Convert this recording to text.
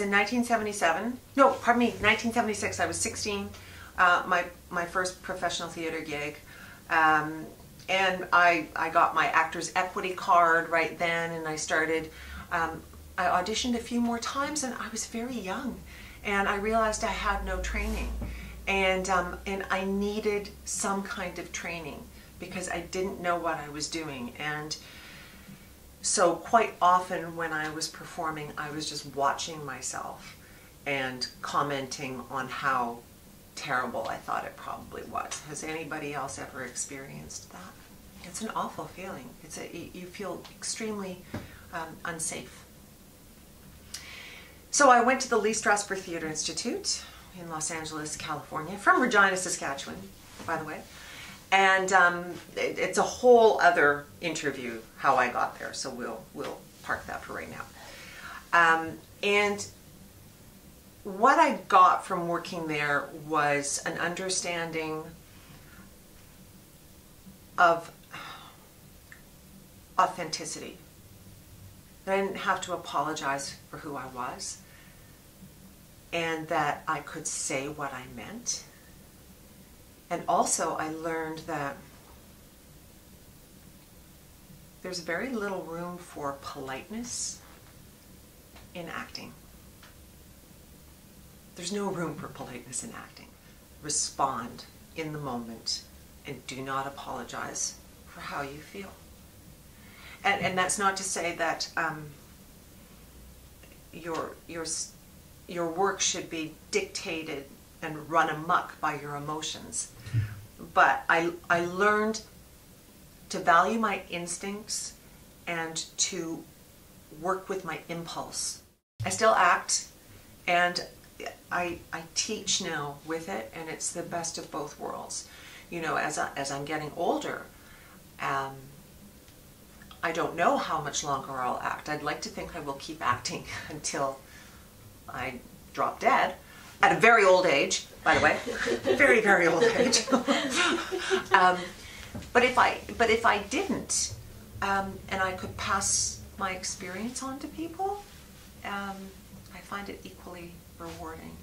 1977. No, pardon me, 1976. I was 16. Uh, my my first professional theater gig, um, and I I got my Actors Equity card right then, and I started. Um, I auditioned a few more times, and I was very young, and I realized I had no training, and um, and I needed some kind of training because I didn't know what I was doing, and so quite often when I was performing, I was just watching myself and commenting on how terrible I thought it probably was. Has anybody else ever experienced that? It's an awful feeling. It's a, you feel extremely um, unsafe. So I went to the Lee Strasberg Theater Institute in Los Angeles, California, from Regina, Saskatchewan, by the way. And um, it, it's a whole other interview how I got there, so we'll we'll park that for right now. Um, and what I got from working there was an understanding of authenticity. That I didn't have to apologize for who I was, and that I could say what I meant. And also, I learned that there's very little room for politeness in acting. There's no room for politeness in acting. Respond in the moment and do not apologize for how you feel. And, and that's not to say that um, your, your, your work should be dictated and run amuck by your emotions. But I, I learned to value my instincts and to work with my impulse. I still act and I, I teach now with it, and it's the best of both worlds. You know, as, I, as I'm getting older, um, I don't know how much longer I'll act. I'd like to think I will keep acting until I drop dead at a very old age, by the way, very very old age. um, but if I but if I didn't, um, and I could pass my experience on to people, um, I find it equally rewarding.